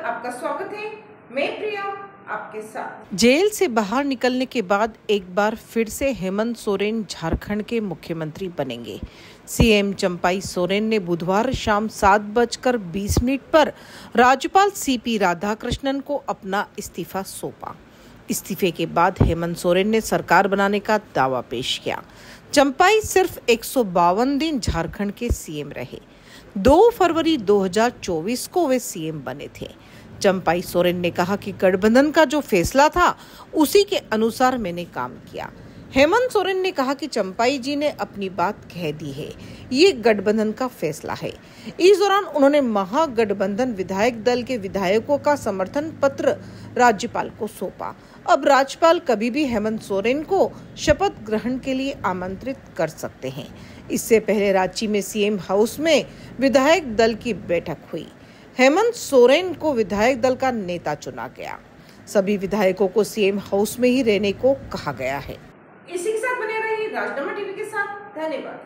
आपका स्वागत है। मैं प्रिया, आपके साथ। जेल से बाहर निकलने के बाद एक बार फिर से हेमंत सोरेन झारखंड के मुख्यमंत्री बनेंगे। सीएम चंपाई सोरेन ने बुधवार शाम सात बजकर बीस मिनट पर राज्यपाल सीपी राधाकृष्णन को अपना इस्तीफा सौंपा। इस्तीफे के बाद हेमंत सोरेन ने सरकार बनाने का दावा पेश किया। चंपाई सिर्फ़ एक सौ बावन दिन झारखंड के सीएम रहे। 2 फरवरी 2024 को वे सीएम बने थे। चंपाई सोरेन ने कहा कि गठबंधन का जो फैसला था, उसी के अनुसार मैंने काम किया। हेमंत सोरेन ने कहा कि चंपाई जी ने अपनी बात कह दी है। ये गठबंधन का फैसला है। इस दौरान उन्होंने महागठबंधन विधायक दल के विधायकों का समर्थन पत्र राज्यपाल को सौंपा। अब राज्यपाल कभी भी हेमंत सोरेन को शपथ ग्रहण के लिए आमंत्रित कर सकते हैं। इससे पहले रांची में सीएम हाउस में विधायक दल की बैठक हुई। हेमंत सोरेन को विधायक दल का नेता चुना गया। सभी विधायकों को सीएम हाउस में ही रहने को कहा गया है इसी के साथ बने रहिए राजनामा टीवी के साथ धन्यवाद।